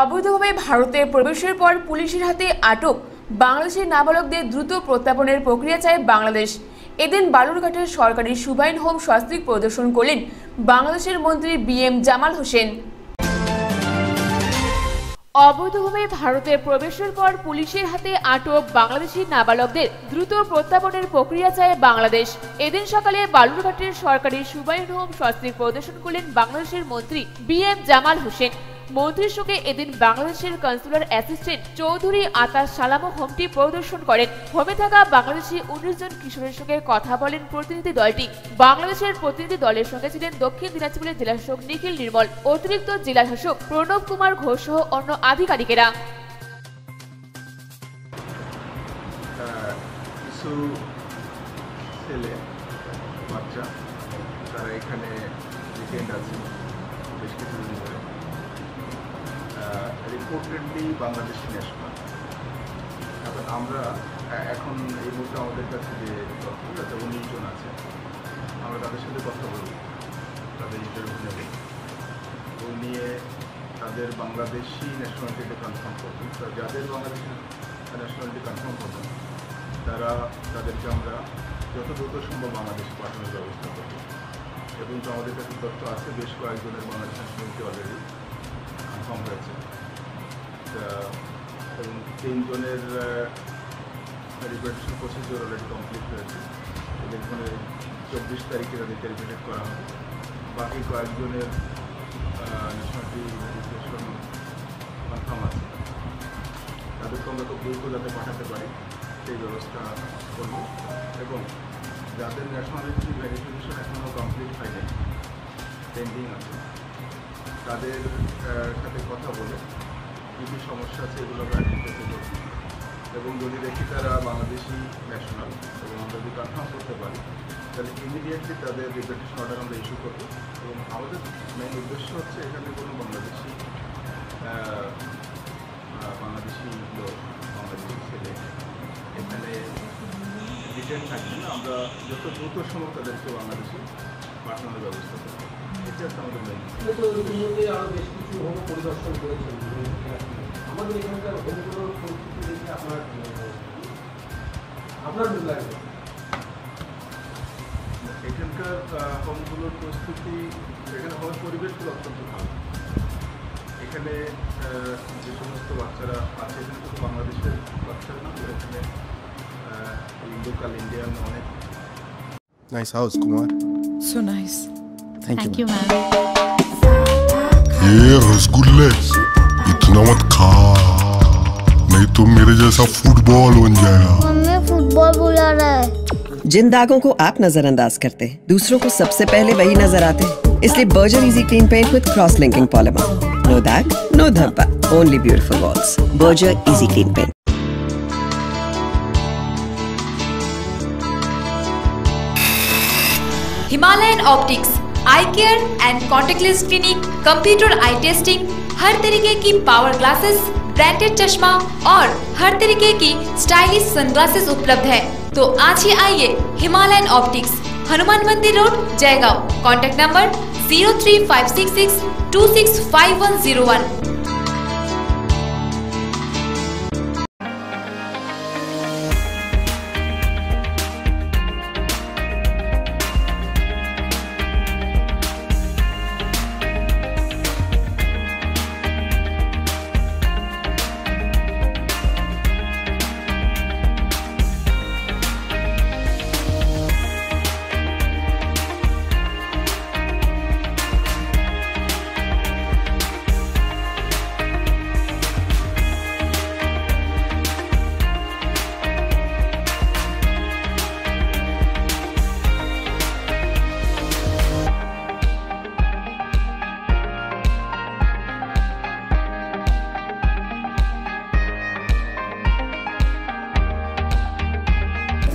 অবৈধভাবে ভারতে প্রবেশের পর পুলিশের হাতে আটক বাংলাদেশের নাবালকদের দ্রুত প্রত্যাপনের প্রক্রিয়া চায় বাংলাদেশ। এদিন বালুরঘাটের সরকারি সুবাইন হোম সস্ত্রীক প্রদর্শন করলেন বাংলাদেশের মন্ত্রী বি এম জামাল হোসেন। অবৈধভাবে ভারতে প্রবেশের পর পুলিশের হাতে আটক বাংলাদেশি নাবালকদের দ্রুত প্রত্যাপনের প্রক্রিয়া চায় বাংলাদেশ। এদিন সকালে বালুরঘাটের সরকারি সুবাইন হোম সস্ত্রীক প্রদর্শন করলেন বাংলাদেশের মন্ত্রী বি এম জামাল হোসেন। মন্ত্রীর সঙ্গে এদিন বাংলাদেশের কনসুলার অ্যাসিস্ট্যান্ট চৌধুরী আতাস সালামো হোমটি পরিদর্শন করেন। হোমে থাকা বাংলাদেশি উনিশ জন কিশোরের সঙ্গে কথা বলেন প্রতিনিধি দলটি। বাংলাদেশের প্রতিনিধি দলের সঙ্গে ছিলেন দক্ষিণ দিনাজপুরের জেলাশাসক নিখিল নির্মল, অতিরিক্ত জেলাশাসক প্রণব কুমার ঘোষ সহ অন্য আধিকারিকেরা। ছেলে, বাচ্চা, তারা এখানে বেশ কিছুদিন ধরে। রিপোর্টেডলি বাংলাদেশি ন্যাশনাল এবং আমরা এখন এই মুহূর্তে আমাদের কাছে যে তথ্য তাতে উনিশ জন আছে। আমরা তাদের সাথে কথা বলব তাদের ইন্টারভিউ নেব নিয়ে তাদের বাংলাদেশি ন্যাশনালিটিটা কনফার্ম করবেন তো যাদের বাংলাদেশি ন্যাশনালিটি কনফার্ম করবেন তারা, তাদেরকে আমরা যত দ্রুত সম্ভব বাংলাদেশে পাঠানোর ব্যবস্থা করব। এবং তো আমাদের কাছে তথ্য আছে, বেশ কয়েকজনের বাংলাদেশ ন্যাশনালিটি অলরেডি কনফার্ম হয়েছে। এবং তিনজনের রিপ্রেজেন্টেশন প্রসিডিওর অলরেডি কমপ্লিট হয়েছে। মানে চব্বিশ তারিখে তাদেরকে রিপ্রেজেন্ট করা হবে। বাকি কয়েকজনের ন্যাশনালিটি ভেরিফিকেশন কনফার্ম আছে। তাদেরকে আমরা খুব দ্রুত যাতে পাঠাতে পারি, সেই ব্যবস্থা করব। এবং যাদের ন্যাশনালিটি ভেরিফিকেশন এখনও কমপ্লিট হয়নি পেন্ডিং আছে, তাদের সাথে কথা বলে কী কী সমস্যা আছে, এগুলো আমরা করব এবং যদি দেখি তারা বাংলাদেশি ন্যাশনাল এবং আমরা যদি কনফার্ম করতে পারি, তাহলে ইমিডিয়েটলি তাদের রিপ্রেজেন্টেশন অর্ডার আমরা ইস্যু করব। এবং আমাদের মেন উদ্দেশ্য হচ্ছে এখানে কোনো বাংলাদেশি বাংলাদেশি লোক, বাংলাদেশি ছেলে এখানে ডিটেন থাকবে না। আমরা যত দ্রুত সম্ভব তাদেরকে বাংলাদেশে পাঠানোর ব্যবস্থা করব। এটা হচ্ছে আমাদের মেইন আপনি তো ইতিমধ্যে আরও বেশ কিছু পরিদর্শন করেছেন। আমাদের এখানকার হোমগুলোর পরিস্থিতি দেখে আপনার আপনার লাগবে। এখানকার হোমগুলোর পরিস্থিতি এখানে হওয়ার পরিবেশগুলো অত্যন্ত ভালো। এখানে যে সমস্ত বাচ্চারা আছে এখানে শুধু বাংলাদেশের বাচ্চারা না এখানে লোকাল ইন্ডিয়ান অনেক। Nice house Kumar so nice thank you ma'am Yeah, it's good legs. इतना मत खा। नहीं तो मेरे जैसा फुटबॉल बन जाएगा। मम्मी फुटबॉल बुला रहा है। जिन दागों को आप नजरअंदाज करते हैं दूसरों को सबसे पहले वही नज़र आते हैं। इसलिए Berger easy clean paint with cross linking polymer no दाग नो धब्बा only beautiful walls Berger easy clean paint Himalayan optics eye care and contactless clinic computer eye testing हर तरीके की पावर ग्लासेस ब्रांडेड चश्मा और हर तरीके की स्टाइलिश सनग्लासेस उपलब्ध है। तो आज ही आइए Himalayan optics Hanuman Mandir road, Jaigaon. Contact number zero three five six six two six five one zero one